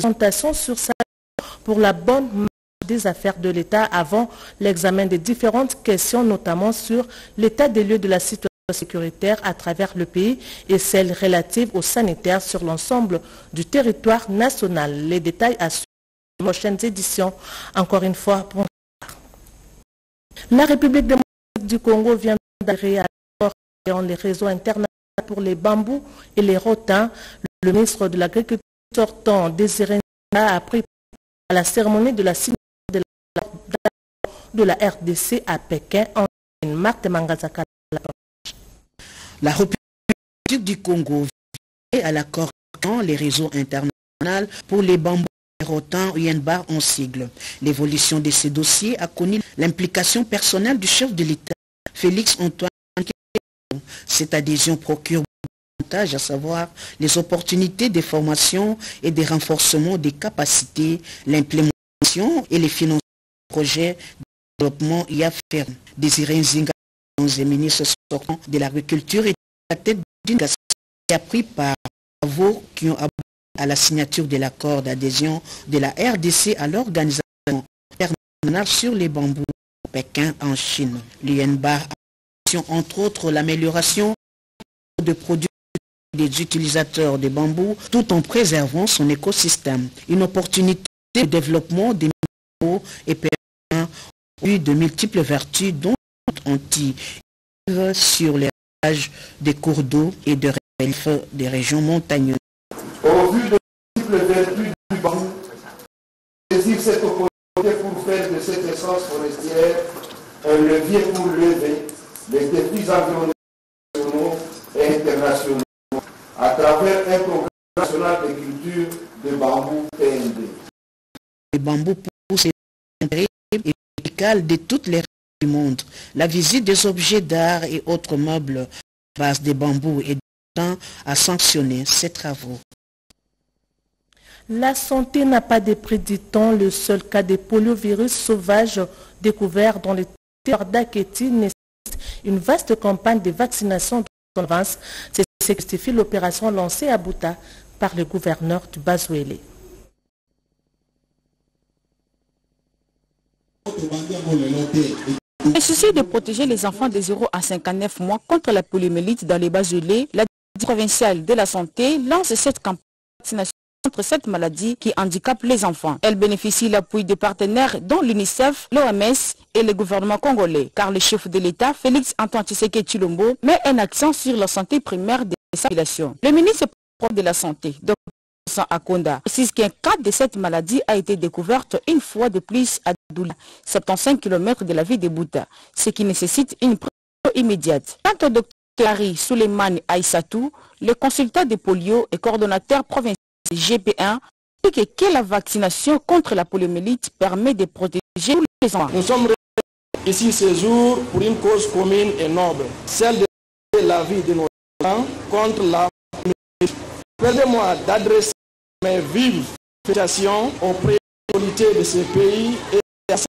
présentation sur sa pour la bonne marche des affaires de l'État avant l'examen des différentes questions, notamment sur l'état des lieux de la situation sécuritaire à travers le pays et celles relatives aux sanitaires sur l'ensemble du territoire national. Les détails à suivre dans les prochaines éditions. Encore une fois, bonsoir. La République démocratique du Congo vient d'adhérer à l'accord les réseaux internationaux pour les bambous et les rotins. Le ministre de l'Agriculture sortant, Désiré a pris à la cérémonie de la signature de la, RDC à Pékin en Marthe Mangazaka. La République du Congo vient à l'accord les réseaux internationaux pour les bambous et rotins Yenbar en sigle. L'évolution de ces dossiers a connu l'implication personnelle du chef de l'État, Félix Antoine Cette adhésion procure à savoir les opportunités de formation et de renforcement des capacités, l'implémentation et les financements des projets de développement y afférents. Désiré Nzinga, ministre sortant de l'agriculture, est à la tête d'une qui a pris par travaux qui ont abouti à la signature de l'accord d'adhésion de la RDC à l'organisation internationale sur les bambous au Pékin en Chine. L'UNBAR entre autres l'amélioration de produits des utilisateurs des bambous tout en préservant son écosystème. Une opportunité de développement des minéraux et permet de multiples vertus dont anti sur les rages des cours d'eau et de relief des régions montagneuses. Au vu de multiples vertus du bambou, saisir cette opportunité pour faire de cette essence forestière un levier pour lever les défis environnementaux et internationaux à travers un programme national de culture de bambou PND. Les bambous poussent et de toutes les du monde. La visite des objets d'art et autres meubles à base de bambous et de temps à sanctionner ces travaux. La santé n'a pas de prix, Le seul cas de poliovirus sauvage découvert dans les territoires d'Aketi nécessite une vaste campagne de vaccination de province. C'est l'opération lancée à Bouta par le gouverneur du Bazouélé. Le souci de protéger les enfants de 0 à 59 mois contre la poliomyélite dans les baselés, la provinciale de la santé lance cette campagne de contre cette maladie qui handicape les enfants. Elle bénéficie l'appui des partenaires dont l'UNICEF, l'OMS et le gouvernement congolais, car le chef de l'État, Félix Antoine Tshisekedi Chilombo, met un accent sur la santé primaire des Le ministre de la Santé, Dr. Akonda, précise qu'un cas de cette maladie a été découverte une fois de plus à Doula, 75 km de la ville de Bouta, ce qui nécessite une prévention immédiate. Quant au Dr. Clary Suleiman Aïssatou, le consultant de polio et coordonnateur provincial GP1, dit que la vaccination contre la poliomyélite permet de protéger les enfants. Nous sommes ici ce jour pour une cause commune et noble, celle de la vie de nos contre la. Permettez-moi d'adresser mes vives félicitations aux priorités de ce pays et à sa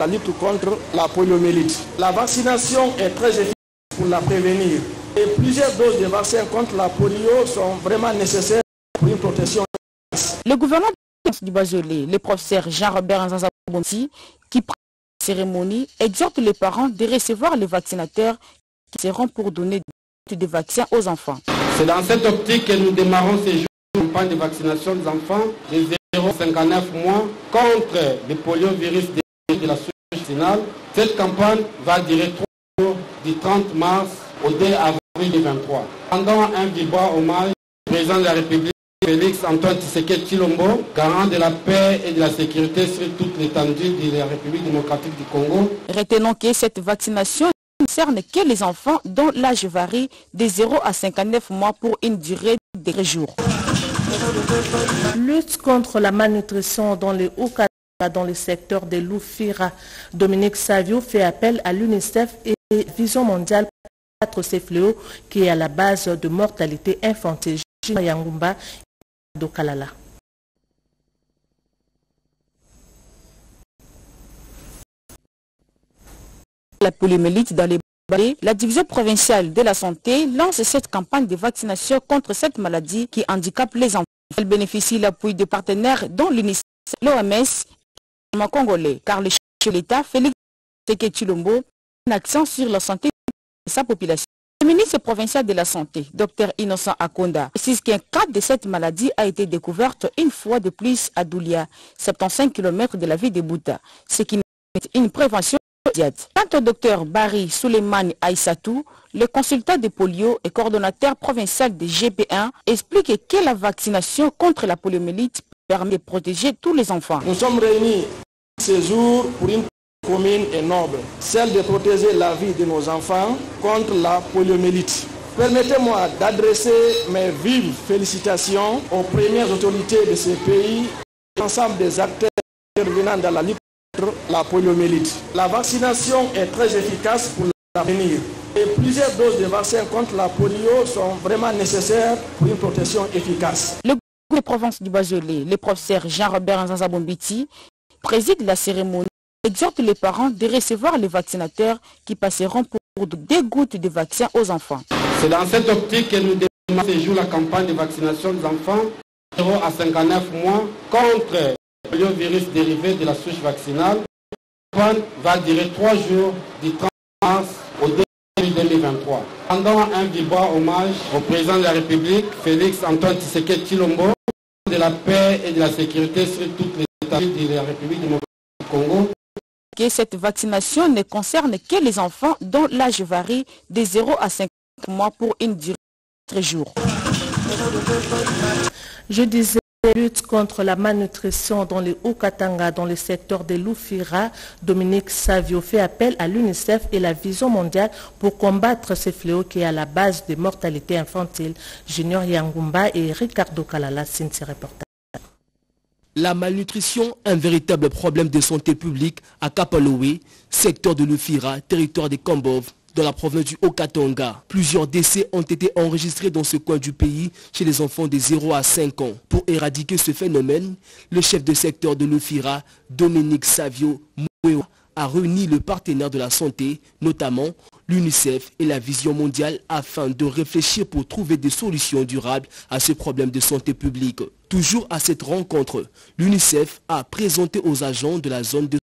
la lutte contre la poliomyélite. La vaccination est très efficace pour la prévenir. Et plusieurs doses de vaccins contre la polio sont vraiment nécessaires pour une protection. Le gouvernement du Bazelé, le professeur Jean-Robert Nzanzabonti, qui prend la cérémonie, exhorte les parents de recevoir les vaccinateurs seront pour donner des vaccins aux enfants. C'est dans cette optique que nous démarrons ces jours une campagne de vaccination des enfants de 0 à 59 mois contre le poliovirus de la souche finale. Cette campagne va durer trois jours du 30 mars au 2 avril 2023. Pendant un vibrant hommage au président de la République, Félix Antoine Tshisekedi Chilombo, garant de la paix et de la sécurité sur toute l'étendue de la République démocratique du Congo. Retenons que cette vaccination ne concerne que les enfants dont l'âge varie de 0 à 59 mois pour une durée de jours. Lutte contre la malnutrition dans les hauts dans le secteur de l'Oufira. Dominique Savio fait appel à l'UNICEF et Vision mondiale pour ces fléaux qui est à la base de mortalité infantile. La poliomyélite dans les la division provinciale de la santé lance cette campagne de vaccination contre cette maladie qui handicape les enfants. Elle bénéficie l'appui de partenaires dont l'UNICEF, l'OMS et le congolais, car le chef de l'État, Félix Tshisekedi Chilombo, un accent sur la santé de sa population. Le ministre provincial de la Santé, Dr Innocent Akonda, précise qu'un cas de cette maladie a été découverte une fois de plus à Doulia, 75 km de la ville de Bouta, ce qui est une prévention Quant au docteur Barry Suleiman Aïssatou, le consultant de polio et coordonnateur provincial de GP1, explique que la vaccination contre la poliomyélite permet de protéger tous les enfants. Nous sommes réunis ce jour pour une commune et noble, celle de protéger la vie de nos enfants contre la poliomyélite. Permettez-moi d'adresser mes vives félicitations aux premières autorités de ce pays l'ensemble des acteurs intervenant dans la lutte la poliomyélite. La vaccination est très efficace pour l'avenir. Et plusieurs doses de vaccins contre la polio sont vraiment nécessaires pour une protection efficace. Le gouvernement de province du Bagelé, le professeur Jean-Robert Nzanzabombiti, préside la cérémonie exhorte les parents de recevoir les vaccinateurs qui passeront pour des gouttes de vaccin aux enfants. C'est dans cette optique que nous démarrons ce jour la campagne de vaccination des enfants 0 à 59 mois contre le virus dérivé de la souche vaccinale. Va durer trois jours du 30 mars au 2 2023. Pendant un vibrant hommage au président de la République, Félix Antoine Tshisekedi Chilombo, de la paix et de la sécurité sur toutes les États de la République démocratique du Congo, que cette vaccination ne concerne que les enfants dont l'âge varie de 0 à 5 mois pour une durée de 3 jours. Je disais lutte contre la malnutrition dans les Hauts-Katanga, dans le secteur de Loufira, Dominique Savio fait appel à l'UNICEF et la Vision mondiale pour combattre ce fléau qui est à la base des mortalités infantiles. Junior Yangumba et Ricardo Kalala signent ces reportages. La malnutrition, un véritable problème de santé publique à Kapalowe, secteur de Lufira, territoire des Kambov, dans la province du Haut-Katanga. Plusieurs décès ont été enregistrés dans ce coin du pays chez les enfants de 0 à 5 ans. Pour éradiquer ce phénomène, le chef de secteur de Lufira, Dominique Savio Mouéo, a réuni le partenaire de la santé, notamment l'UNICEF et la Vision mondiale, afin de réfléchir pour trouver des solutions durables à ce problème de santé publique. Toujours à cette rencontre, l'UNICEF a présenté aux agents de la zone de,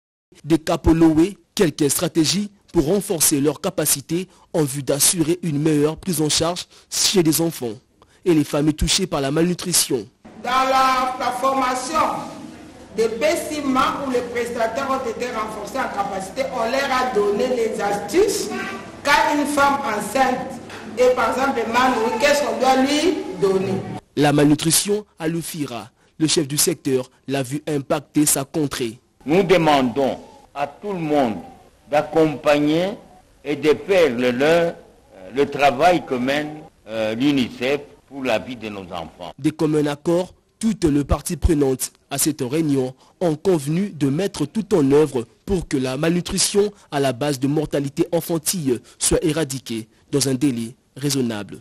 de Kapolowe quelques stratégies pour renforcer leurs capacités en vue d'assurer une meilleure prise en charge chez les enfants et les familles touchées par la malnutrition. Dans la, la formation des bâtiments où les prestataires ont été renforcés en capacité, on leur a donné les astuces quand une femme enceinte est par exemple malnourrie, qu'est-ce qu'on doit lui donner? La malnutrition à l'Ufira, le chef du secteur l'a vu impacter sa contrée. Nous demandons à tout le monde d'accompagner et de faire le le travail que mène euh, l'UNICEF pour la vie de nos enfants. Des communs accords, toutes les parties prenantes à cette réunion ont convenu de mettre tout en œuvre pour que la malnutrition à la base de mortalité infantile soit éradiquée dans un délai raisonnable.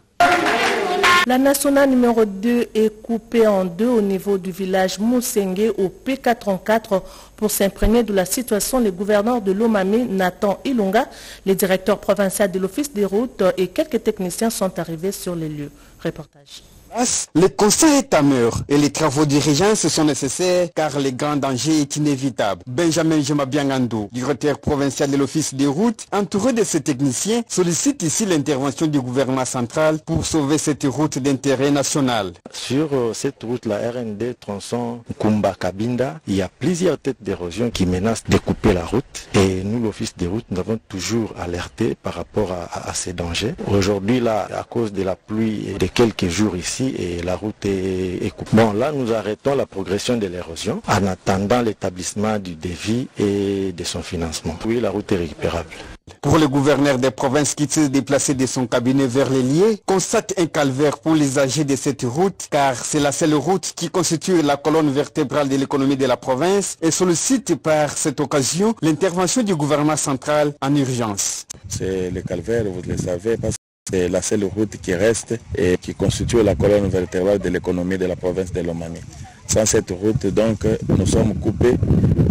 La nationale numéro 2 est coupée en deux au niveau du village Moussengé au P44 pour s'imprégner de la situation. Le gouverneur de Lomami, Nathan Ilunga, le directeur provincial de l'Office des routes et quelques techniciens sont arrivés sur les lieux. Reportage. Le constat est amer et les travaux d'urgence sont nécessaires car le grand danger est inévitable. Benjamin Jemabiangandou, directeur provincial de l'Office des routes, entouré de ses techniciens, sollicite ici l'intervention du gouvernement central pour sauver cette route d'intérêt national. Sur cette route, la RND tronçon Kumba Kabinda, il y a plusieurs têtes d'érosion qui menacent de couper la route et nous, l'Office des routes, nous avons toujours alerté par rapport à, à, à ces dangers. Aujourd'hui, là, à cause de la pluie de quelques jours ici, et la route est, est coupée. Bon, là, nous arrêtons la progression de l'érosion en attendant l'établissement du devis et de son financement. Oui, la route est récupérable. Pour le gouverneur des provinces qui s'est déplacé de son cabinet vers les liés, constate un calvaire pour les âgés de cette route, car c'est la seule route qui constitue la colonne vertébrale de l'économie de la province et sollicite par cette occasion l'intervention du gouvernement central en urgence. C'est le calvaire, vous le savez, parce c'est la seule route qui reste et qui constitue la colonne vertébrale de l'économie de la province de Lomami. Sans cette route, donc, nous sommes coupés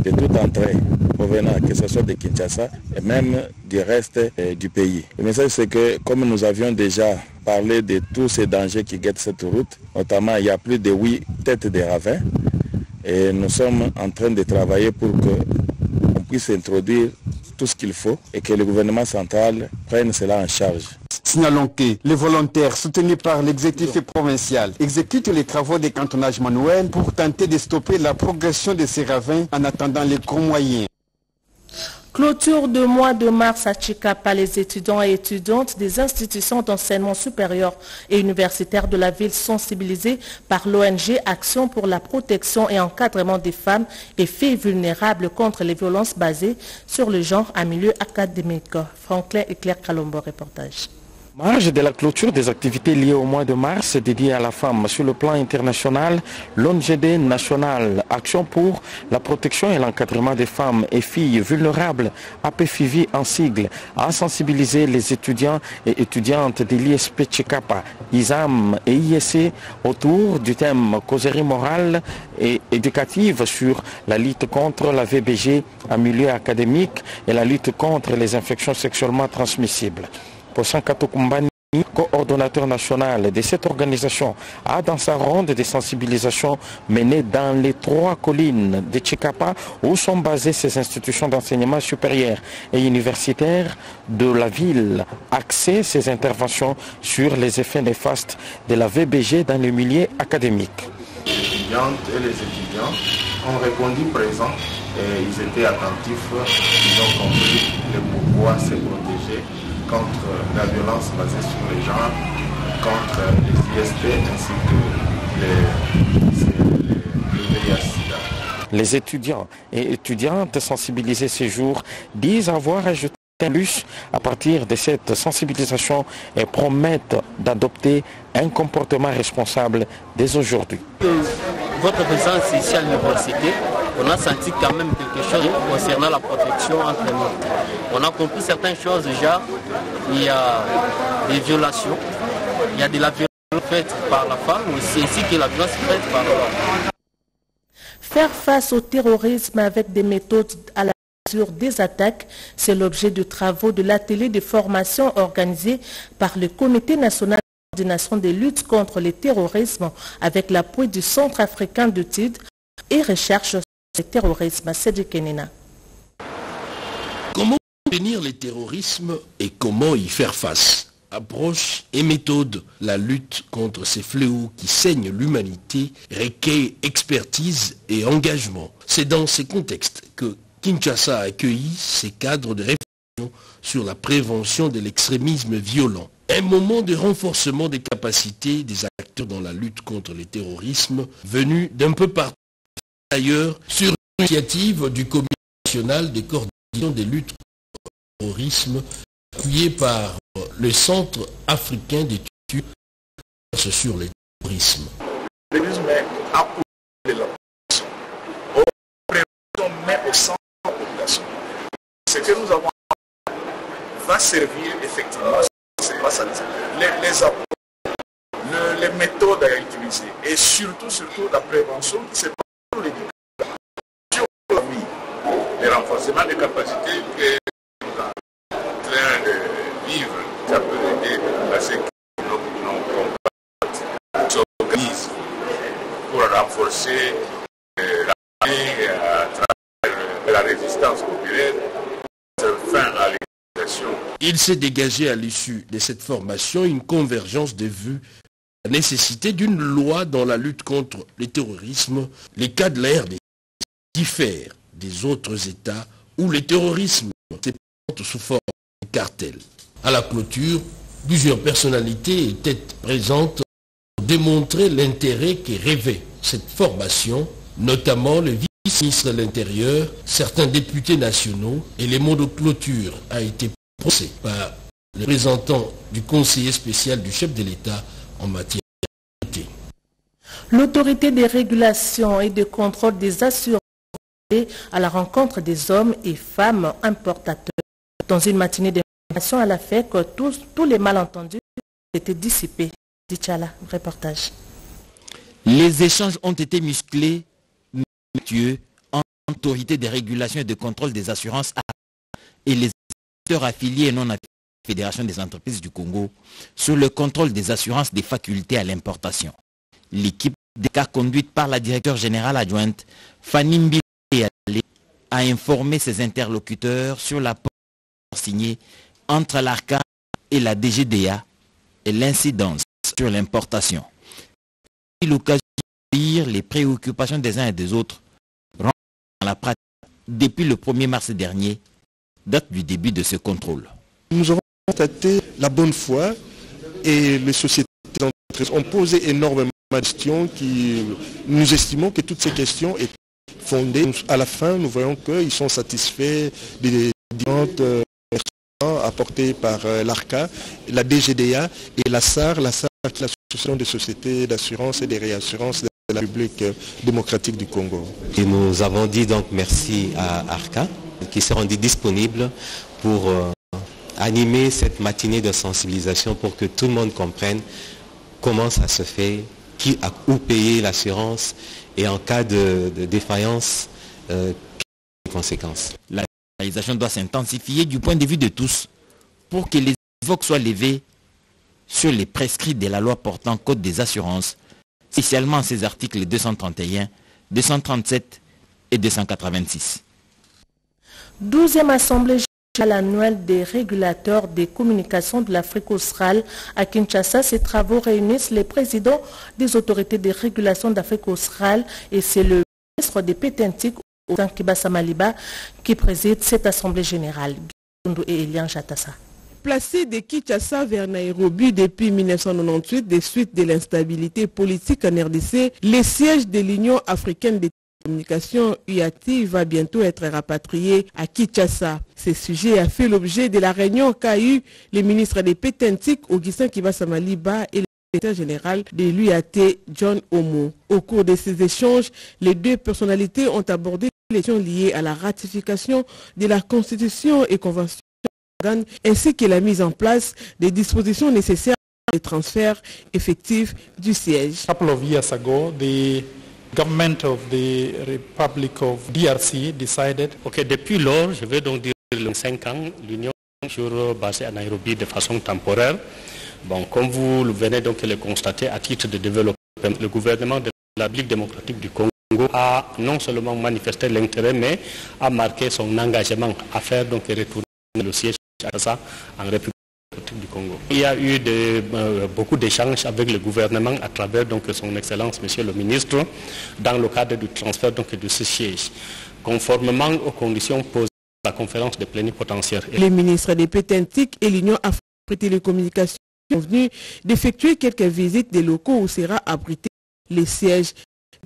de toute entrée provenant, que ce soit de Kinshasa et même du reste du pays. Le message, c'est que comme nous avions déjà parlé de tous ces dangers qui guettent cette route. Notamment, il y a plus de huit têtes de ravins. Et nous sommes en train de travailler pour qu'on puisse introduire tout ce qu'il faut et que le gouvernement central prenne cela en charge. Signalons les volontaires soutenus par l'exécutif provincial exécutent les travaux de cantonnage manuel pour tenter de stopper la progression de ces ravins en attendant les gros moyens. Clôture de mois de mars à Chicapa, les étudiants et étudiantes des institutions d'enseignement supérieur et universitaire de la ville sensibilisés par l'ONG Action pour la protection et encadrement des femmes et filles vulnérables contre les violences basées sur le genre à milieu académique. Franklin et Claire Calombo, reportage. Marge de la clôture des activités liées au mois de mars dédiées à la femme sur le plan international, l'ONGD national Action pour la protection et l'encadrement des femmes et filles vulnérables, APFIVI en sigle, a sensibilisé les étudiants et étudiantes de l'ISP Chikapa, ISAM et ISC autour du thème causerie morale et éducative sur la lutte contre la VBG en milieu académique et la lutte contre les infections sexuellement transmissibles. Posankato Kumbani, coordonnateur national de cette organisation, a dans sa ronde de sensibilisation menée dans les trois collines de Chikapa où sont basées ces institutions d'enseignement supérieur et universitaire de la ville, axé ses interventions sur les effets néfastes de la VBG dans le milieu académique. Les étudiantes et les étudiants ont répondu présent et ils étaient attentifs, ils ont compris le pourquoi se protéger contre la violence basée sur les genres, contre les IST ainsi que les, les. Les étudiants et étudiantes sensibilisés ces jours disent avoir ajouté à partir de cette sensibilisation et promettent d'adopter un comportement responsable dès aujourd'hui. Votre présence ici à l'université, on a senti quand même quelque chose concernant la protection entre nous. On a compris certaines choses déjà. Il y a des violations, il y a de la violence faite par la femme aussi, ainsi que la violence faite par l'homme. Faire face au terrorisme avec des méthodes à la mesure des attaques, c'est l'objet de travaux de l'atelier de formation organisé par le Comité national coordination des luttes contre le terrorisme avec l'appui du Centre africain d'études et recherche sur le terrorisme. Cédric Kenina. Comment prévenir le terrorisme et comment y faire face? Approche et méthode. La lutte contre ces fléaux qui saignent l'humanité requiert expertise et engagement. C'est dans ces contextes que Kinshasa a accueilli ces cadres de réflexion sur la prévention de l'extrémisme violent. Un moment de renforcement des capacités des acteurs dans la lutte contre le terrorisme venu d'un peu partout ailleurs sur l'initiative du Comité national des coordinations des luttes contre le terrorisme appuyé par le Centre africain d'études sur le terrorisme. Servir effectivement les, les apports, le, les méthodes à utiliser et surtout, surtout la prévention qui se passe dans l'éducation. Les renforcements des capacités que nous sommes en train de vivre, ça peut aider à ce que nos s'organisent pour renforcer euh, la à travers la résistance populaire. Il s'est dégagé à l'issue de cette formation une convergence de vues la nécessité d'une loi dans la lutte contre le terrorisme. Les cas de la RDC diffèrent des autres États où le terrorisme se présente sous forme de cartel. À la clôture, plusieurs personnalités étaient présentes pour démontrer l'intérêt que rêvait cette formation, notamment le vice-ministre de l'Intérieur, certains députés nationaux et les mots de clôture a été procès par le représentant du conseiller spécial du chef de l'État en matière de L'autorité des régulations et de contrôle des assurances à la rencontre des hommes et femmes importateurs. Dans une matinée d'information à la fait que tous, tous les malentendus étaient dissipés. Dichala, reportage. Les échanges ont été musclés, mutueux, entre l'autorité des régulations et de contrôle des assurances et les affiliés non affiliés Fédération des entreprises du Congo sur le contrôle des assurances des facultés à l'importation. L'équipe des cas conduite par la directeur générale adjointe Fanny a informé ses interlocuteurs sur la signée entre l'ARCA et la DGDA et l'incidence sur l'importation. L'occasion de lire les préoccupations des uns et des autres dans la pratique depuis le 1er mars dernier, date du début de ce contrôle. Nous avons constaté la bonne foi et les sociétés ont posé énormément de questions qui nous estimons que toutes ces questions étaient fondées. À la fin, nous voyons qu'ils sont satisfaits des différentes apportées par l'ARCA, la DGDA et la SAR, la SAR l'Association des sociétés d'assurance et des réassurances de la République démocratique du Congo. Et nous avons dit donc merci à ARCA qui s'est rendu disponible pour animer cette matinée de sensibilisation pour que tout le monde comprenne comment ça se fait, qui a où payer l'assurance et en cas de, de défaillance, euh, quelles conséquences. La réalisation doit s'intensifier du point de vue de tous pour que les évoques soient levés sur les prescrits de la loi portant code des assurances, spécialement ces articles 231, 237 et 286. 12e Assemblée générale annuelle des régulateurs des communications de l'Afrique australe à Kinshasa. Ces travaux réunissent les présidents des autorités de régulation d'Afrique australe et c'est le ministre des Pétentiques, Kibasa Maliba, qui préside cette Assemblée générale. Placé de Kinshasa vers Nairobi depuis 1998 des suites de l'instabilité politique en RDC, le siège de l'Union africaine des communications UAT va bientôt être rapatrié à Kinshasa. Ce sujet a fait l'objet de la réunion qu'a eu les ministres des Pétentiques, Augustin Kibasa Maliba et le secrétaire général de l'UAT, John Omo. Au cours de ces échanges, les deux personnalités ont abordé les questions liées à la ratification de la Constitution et Convention ainsi que la mise en place des dispositions nécessaires pour les transferts effectifs du siège. A couple of years ago, the government of the Republic of DRC decided. Ok, depuis lors, je vais donc dire le 5 ans, l'Union toujours basée à Nairobi de façon temporaire. Bon, comme vous venez donc de le constater, à titre de développement, le gouvernement de la République démocratique du Congo a non seulement manifesté l'intérêt, mais a marqué son engagement à faire donc retourner le siège ça en République du Congo. Il y a eu de, euh, beaucoup d'échanges avec le gouvernement à travers donc, son Excellence, Monsieur le Ministre, dans le cadre du transfert donc, de ce siège, conformément aux conditions posées par la conférence des plénipotentiaires. Les ministres des Pétentiques et l'Union africaine des télécommunications sont venus d'effectuer quelques visites des locaux où sera abrité les sièges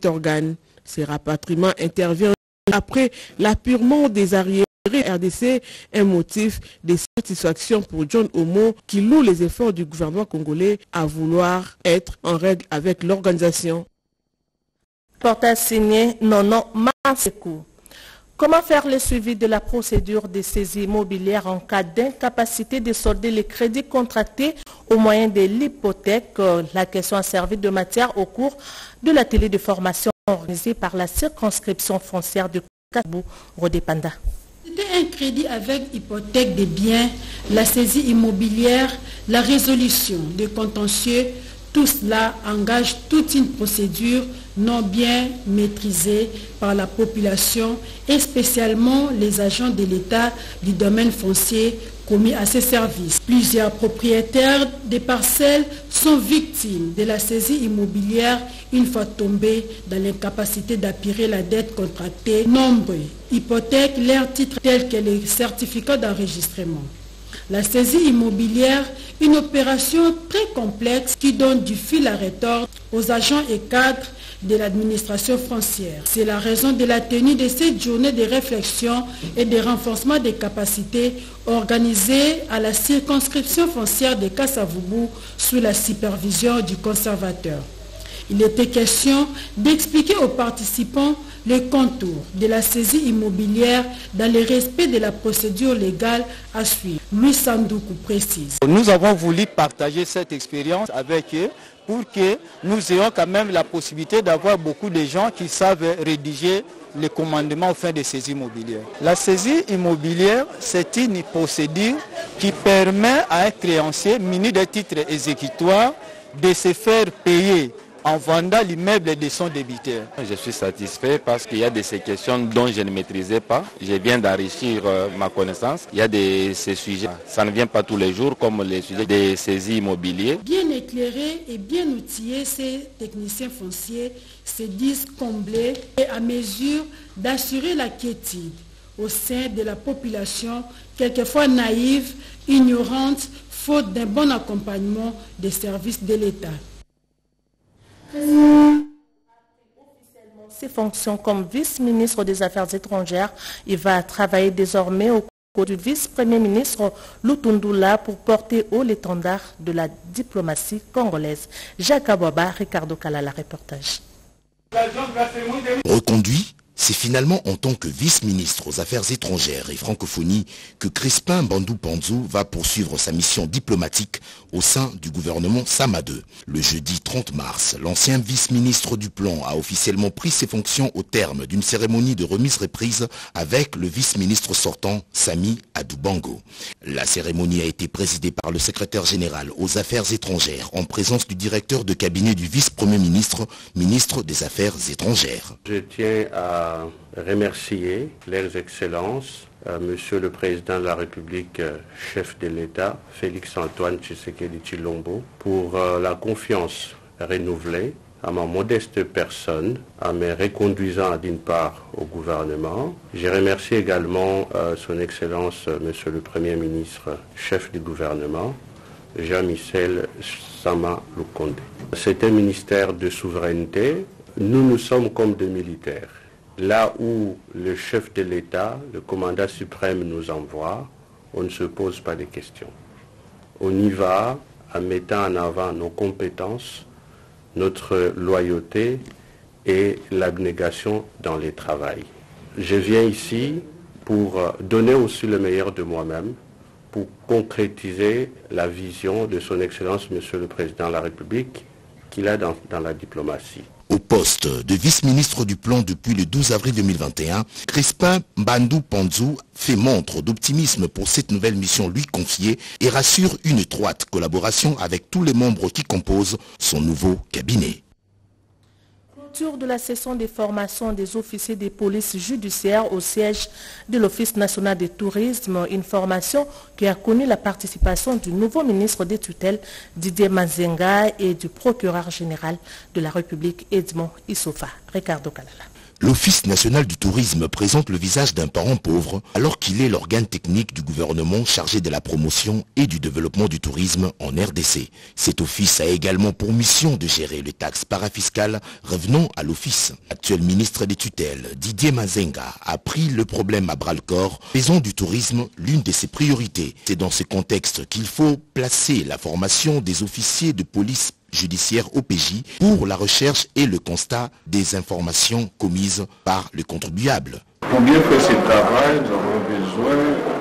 d'organes. Ces rapatriements interviennent après l'appurement des RDC un motif de satisfaction pour John Omo qui loue les efforts du gouvernement congolais à vouloir être en règle avec l'organisation. Portage signé Nono Masekou. Comment faire le suivi de la procédure de saisie immobilière en cas d'incapacité de solder les crédits contractés au moyen de l'hypothèque? La question a servi de matière au cours de l'atelier de formation organisé par la circonscription foncière de Kabou Rodépanda. C'était un crédit avec hypothèque des biens, la saisie immobilière, la résolution des contentieux. Tout cela engage toute une procédure non bien maîtrisée par la population et spécialement les agents de l'État du domaine foncier commis à ces services. Plusieurs propriétaires des parcelles sont victimes de la saisie immobilière une fois tombés dans l'incapacité d'appuyer la dette contractée. Nombreux hypothèquent leurs titres tels que les certificats d'enregistrement. La saisie immobilière, une opération très complexe qui donne du fil à retordre aux agents et cadres de l'administration foncière. C'est la raison de la tenue de cette journée de réflexion et de renforcement des capacités organisée à la circonscription foncière de Kassavoubou sous la supervision du conservateur. Il était question d'expliquer aux participants les contours de la saisie immobilière dans le respect de la procédure légale à suivre. Louis Sandoukou précise. Nous avons voulu partager cette expérience avec eux pour que nous ayons quand même la possibilité d'avoir beaucoup de gens qui savent rédiger les commandements au fin de saisie immobilière. La saisie immobilière, c'est une procédure qui permet à un créancier muni de titres exécutoires de se faire payer en vendant l'immeuble de son débiteur. Je suis satisfait parce qu'il y a de ces questions dont je ne maîtrisais pas. Je viens d'enrichir euh, ma connaissance. Il y a de ces sujets, ça ne vient pas tous les jours comme les sujets des saisies immobiliers. Bien éclairés et bien outillés, ces techniciens fonciers se disent comblés et à mesure d'assurer la quiétude au sein de la population, quelquefois naïve, ignorante, faute d'un bon accompagnement des services de l'État. Ses fonctions comme vice-ministre des Affaires étrangères, il va travailler désormais au cours du vice-premier ministre Lutundula pour porter haut l'étendard de la diplomatie congolaise. Jacques Abouaba, Ricardo Kalala, reportage. Reconduit c'est finalement en tant que vice-ministre aux Affaires étrangères et francophonie que Crispin Bandou Panzou va poursuivre sa mission diplomatique au sein du gouvernement Samadeu. Le jeudi 30 mars, l'ancien vice-ministre du Plan a officiellement pris ses fonctions au terme d'une cérémonie de remise-reprise avec le vice-ministre sortant Sami Adoubango. La cérémonie a été présidée par le secrétaire général aux Affaires étrangères en présence du directeur de cabinet du vice-premier ministre, ministre des Affaires étrangères. Je tiens à remercier leurs excellences, euh, Monsieur le Président de la République, euh, chef de l'État, Félix-Antoine Tshisekedi Chilombo, pour euh, la confiance renouvelée à ma modeste personne, en me reconduisant d'une part au gouvernement. Je remercie également Son Excellence, Monsieur le Premier ministre, chef du gouvernement, Jean-Michel Sama Lukonde. C'est un ministère de souveraineté. Nous, nous sommes comme des militaires. Là où le chef de l'État, le commandant suprême nous envoie, on ne se pose pas de questions. On y va en mettant en avant nos compétences, notre loyauté et l'abnégation dans les travail. Je viens ici pour donner aussi le meilleur de moi-même, pour concrétiser la vision de son Excellence, Monsieur le Président de la République, qu'il a dans, dans la diplomatie. Au poste de vice-ministre du plan depuis le 12 avril 2021, Crispin Bandou Panzou fait montre d'optimisme pour cette nouvelle mission lui confiée et rassure une étroite collaboration avec tous les membres qui composent son nouveau cabinet de la session des formations des officiers des polices judiciaires au siège de l'Office national du tourisme, une formation qui a connu la participation du nouveau ministre des tutelles Didier Mazenga et du procureur général de la République Edmond Issofa. Ricardo Kalala. L'Office national du tourisme présente le visage d'un parent pauvre alors qu'il est l'organe technique du gouvernement chargé de la promotion et du développement du tourisme en RDC. Cet office a également pour mission de gérer les taxes parafiscales revenant à l'office. Actuel ministre des tutelles, Didier Mazenga, a pris le problème à bras-le-corps, faisant du tourisme l'une de ses priorités. C'est dans ce contexte qu'il faut placer la formation des officiers de police judiciaire OPJ pour la recherche et le constat des informations commises par le contribuable. Pour bien ce travail, nous avons besoin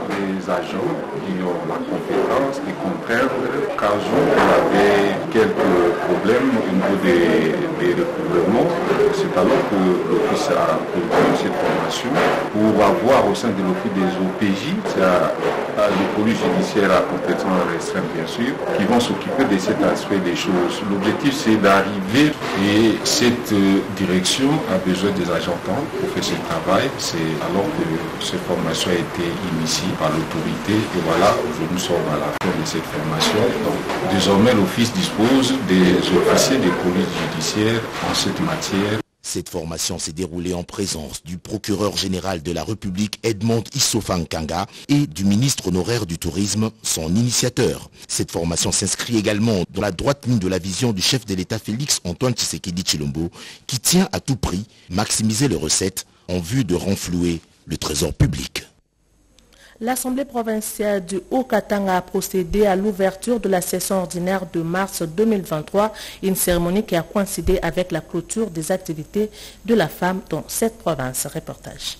des agents qui ont la compétence de comprendre jour on avait quelques problèmes au niveau des, des recouvrements. C'est alors que l'office a produit cette formation pour avoir au sein de l'office des OPJ, c'est le police judiciaire à complètement restreint bien sûr, qui vont s'occuper de cet aspect des choses. L'objectif c'est d'arriver et cette direction a besoin des agents pour faire ce travail. C'est alors que cette formation a été initiée par l'autorité et voilà, aujourd'hui nous sommes à la fin de cette formation. Désormais l'office dispose des officiers des polices judiciaires en cette matière. Cette formation s'est déroulée en présence du procureur général de la République Edmond Issofan-Kanga et du ministre honoraire du Tourisme, son initiateur. Cette formation s'inscrit également dans la droite ligne de la vision du chef de l'État Félix Antoine Tshisekedi Chilombo qui tient à tout prix maximiser les recettes en vue de renflouer le trésor public. L'Assemblée provinciale du Haut-Katanga a procédé à l'ouverture de la session ordinaire de mars 2023, une cérémonie qui a coïncidé avec la clôture des activités de la femme dans cette province. Reportage.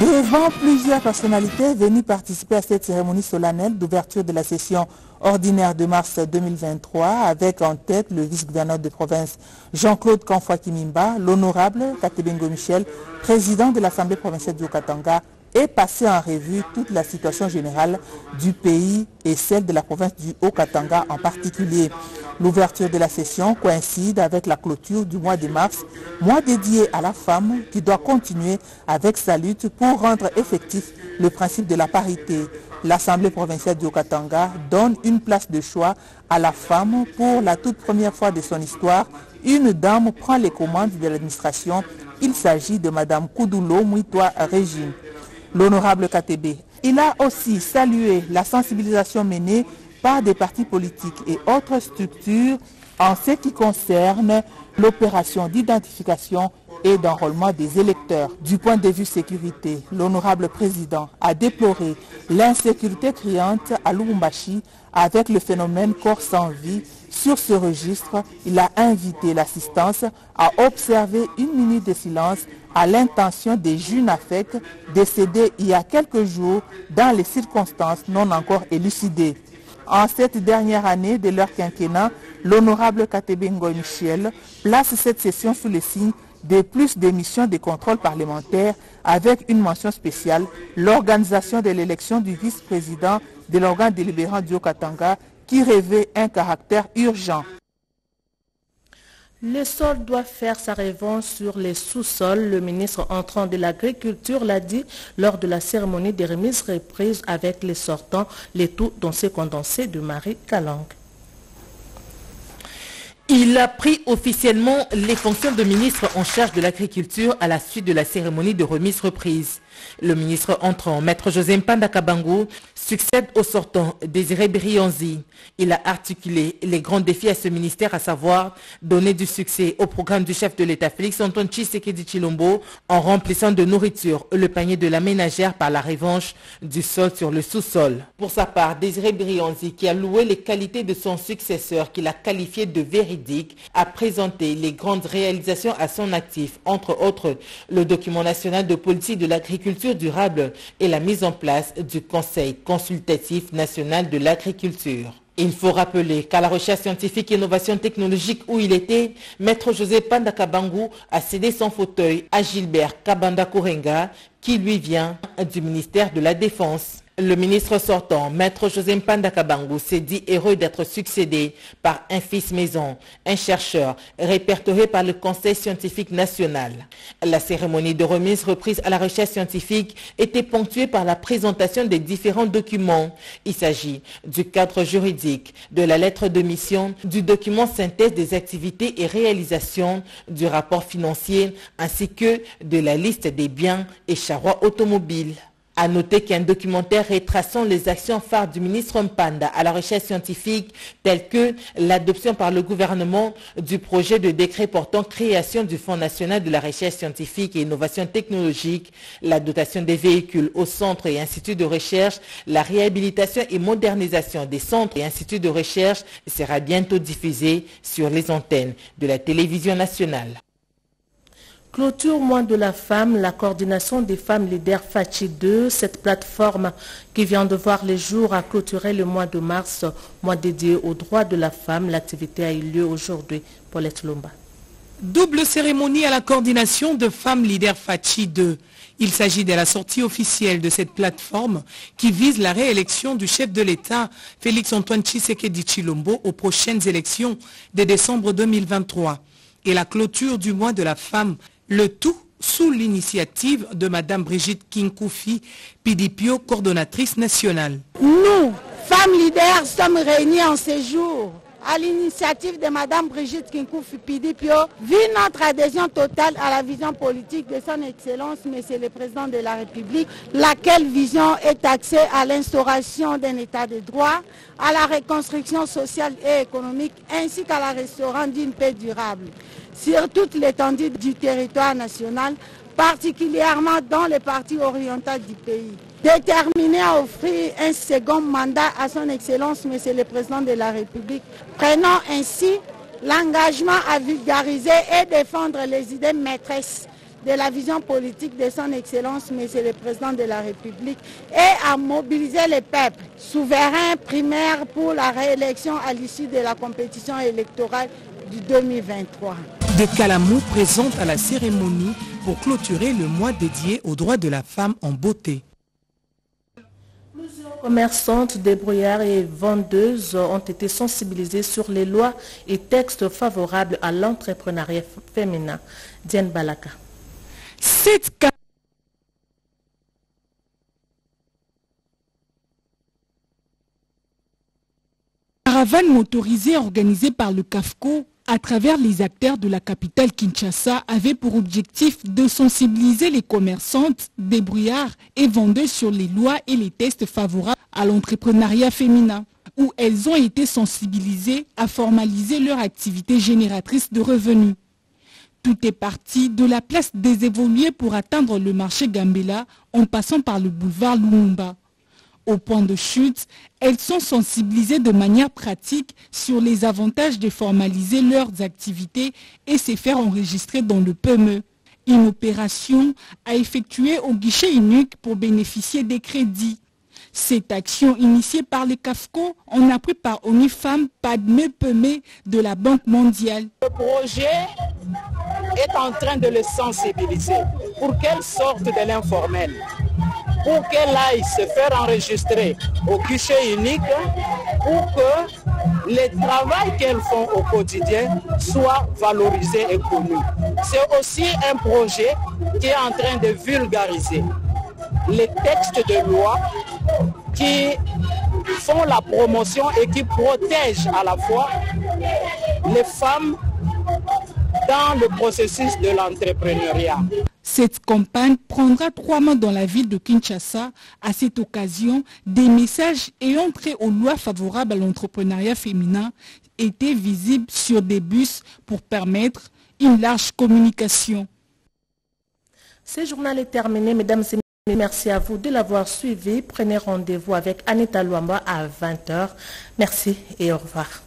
Devant plusieurs personnalités venues participer à cette cérémonie solennelle d'ouverture de la session ordinaire de mars 2023, avec en tête le vice-gouverneur de province Jean-Claude Kanfoua Kimimba, l'honorable Katebengo Michel, président de l'Assemblée provinciale du Haut-Katanga, et passer en revue toute la situation générale du pays et celle de la province du Haut-Katanga en particulier. L'ouverture de la session coïncide avec la clôture du mois de mars, mois dédié à la femme qui doit continuer avec sa lutte pour rendre effectif le principe de la parité. L'Assemblée provinciale du Haut-Katanga donne une place de choix à la femme pour la toute première fois de son histoire. Une dame prend les commandes de l'administration. Il s'agit de Mme Koudoulo Mouitoua Régine. L'honorable KTB. Il a aussi salué la sensibilisation menée par des partis politiques et autres structures en ce qui concerne l'opération d'identification et d'enrôlement des électeurs. Du point de vue sécurité, l'honorable président a déploré l'insécurité criante à Lubumbashi avec le phénomène corps sans vie. Sur ce registre, il a invité l'assistance à observer une minute de silence à l'intention des jeunes affects décédés il y a quelques jours dans les circonstances non encore élucidées. En cette dernière année de leur quinquennat, l'honorable Katebe Ngoy Michel place cette session sous le signe de plus d'émissions de contrôle parlementaire avec une mention spéciale, l'organisation de l'élection du vice-président de l'organe délibérant du Haut-Katanga qui revêt un caractère urgent. Le sol doit faire sa revanche sur les sous-sols. Le ministre entrant de l'Agriculture l'a dit lors de la cérémonie des remises reprises avec les sortants, les tout dans ces condensés de Marie Calang. Il a pris officiellement les fonctions de ministre en charge de l'agriculture à la suite de la cérémonie de remise reprise. Le ministre entrant, Maître José Mpanda Kabango, succède au sortant Désiré Brianzi. Il a articulé les grands défis à ce ministère, à savoir donner du succès au programme du chef de l'État Félix Antoine Tshisekedi Chilombo en remplissant de nourriture le panier de la ménagère par la revanche du sol sur le sous-sol. Pour sa part, Désiré Brianzi, qui a loué les qualités de son successeur, qu'il a qualifié de véridique, a présenté les grandes réalisations à son actif, entre autres le document national de politique de l'agriculture durable et la mise en place du Conseil consultatif national de l'agriculture. Il faut rappeler qu'à la recherche scientifique et innovation technologique où il était, Maître José Panda Kabangu a cédé son fauteuil à Gilbert Kabanda Kourenga, qui lui vient du ministère de la Défense. Le ministre sortant, Maître José Mpanda Kabangu, s'est dit heureux d'être succédé par un fils maison, un chercheur répertorié par le Conseil scientifique national. La cérémonie de remise reprise à la recherche scientifique était ponctuée par la présentation des différents documents. Il s'agit du cadre juridique, de la lettre de mission, du document synthèse des activités et réalisations, du rapport financier, ainsi que de la liste des biens et charrois automobiles. À noter qu'un documentaire retraçant les actions phares du ministre Mpanda à la recherche scientifique, telles que l'adoption par le gouvernement du projet de décret portant création du Fonds national de la recherche scientifique et innovation technologique, la dotation des véhicules aux centres et instituts de recherche, la réhabilitation et modernisation des centres et instituts de recherche sera bientôt diffusée sur les antennes de la télévision nationale. Clôture Mois de la femme, la coordination des femmes leaders FACHI 2, cette plateforme qui vient de voir les jours a clôturé le mois de mars, mois dédié aux droits de la femme. L'activité a eu lieu aujourd'hui. Paulette Lomba. Double cérémonie à la coordination de femmes leaders FACHI 2. Il s'agit de la sortie officielle de cette plateforme qui vise la réélection du chef de l'État, Félix-Antoine Tshisekedi Chilombo, aux prochaines élections de décembre 2023 et la clôture du mois de la femme le tout sous l'initiative de Mme Brigitte Kinkoufi, Pidipio, coordonnatrice nationale. Nous, femmes leaders, sommes réunis en ce jour à l'initiative de Mme Brigitte Kinkoufi Pidipio, vu notre adhésion totale à la vision politique de son Excellence, Monsieur le Président de la République, laquelle vision est axée à l'instauration d'un État de droit, à la reconstruction sociale et économique, ainsi qu'à la restauration d'une paix durable sur toute l'étendue du territoire national, particulièrement dans les parties orientales du pays. Déterminé à offrir un second mandat à son Excellence, Monsieur le Président de la République, prenant ainsi l'engagement à vulgariser et défendre les idées maîtresses de la vision politique de son Excellence, Monsieur le Président de la République, et à mobiliser les peuples souverains primaires pour la réélection à l'issue de la compétition électorale du 2023. de Calamou présente à la cérémonie pour clôturer le mois dédié aux droits de la femme en beauté. Commerçantes, débrouillards et vendeuses ont été sensibilisées sur les lois et textes favorables à l'entrepreneuriat féminin. Diane Balaka. Cette caravane motorisée organisée par le CAFCO à travers les acteurs de la capitale Kinshasa avait pour objectif de sensibiliser les commerçantes, débrouillards et vendeuses sur les lois et les tests favorables à l'entrepreneuriat féminin, où elles ont été sensibilisées à formaliser leur activité génératrice de revenus. Tout est parti de la place des évolués pour atteindre le marché Gambela en passant par le boulevard Lumumba. Au point de chute, elles sont sensibilisées de manière pratique sur les avantages de formaliser leurs activités et se faire enregistrer dans le PME. Une opération à effectuer au guichet unique pour bénéficier des crédits. Cette action initiée par les CAFCO en a pris par ONIFAM Padme Peme de la Banque mondiale. Le projet est en train de le sensibiliser pour qu'elle sorte de l'informel pour qu'elle aille se faire enregistrer au guichet unique pour que le travail qu'elles font au quotidien soit valorisé et connu. C'est aussi un projet qui est en train de vulgariser les textes de loi qui font la promotion et qui protègent à la fois les femmes dans le processus de l'entrepreneuriat. Cette campagne prendra trois mois dans la ville de Kinshasa. À cette occasion, des messages ayant trait aux lois favorables à l'entrepreneuriat féminin étaient visibles sur des bus pour permettre une large communication. Ce journal est terminé, mesdames et messieurs. Merci à vous de l'avoir suivi. Prenez rendez-vous avec Anita Luamba à 20h. Merci et au revoir.